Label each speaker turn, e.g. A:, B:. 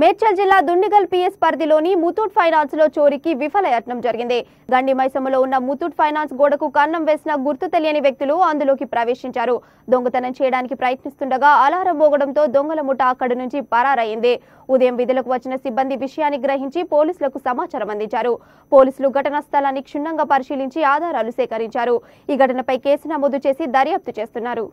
A: మేడ్చల్ జిల్లా దుండిగల్ పిఎస్ పరిధిలోని ముతూట్ ఫైనాన్స్లో చోరీకి విఫల యత్నం జరిగింది. గండి మైసమ్మలో ఉన్న ముతూట్ ఫైనాన్స్ గోడకు కన్నం వేసిన గుర్తు తెలియని వ్యక్తులు అందులోకి ప్రవేశించారు. దొంగతనం చేయడానికి ప్రయత్నిస్తుండగా అలారం మోగడంతో దొంగల ముఠ అక్కడి నుంచి పరారయ్యింది ఉదయం విధులకు వచ్చిన సిబ్బంది విషయాన్ని గ్రహించి పోలీసులకు సమాచారం అందించారు. పోలీసులు ఘటనా స్థలాన్ని క్షుణ్ణంగా పరిశీలించి ఆధారాలు సేకరించారు. ఈ ఘటనపై కేసు నమోదు చేసి దర్యాప్తు చేస్తున్నారు.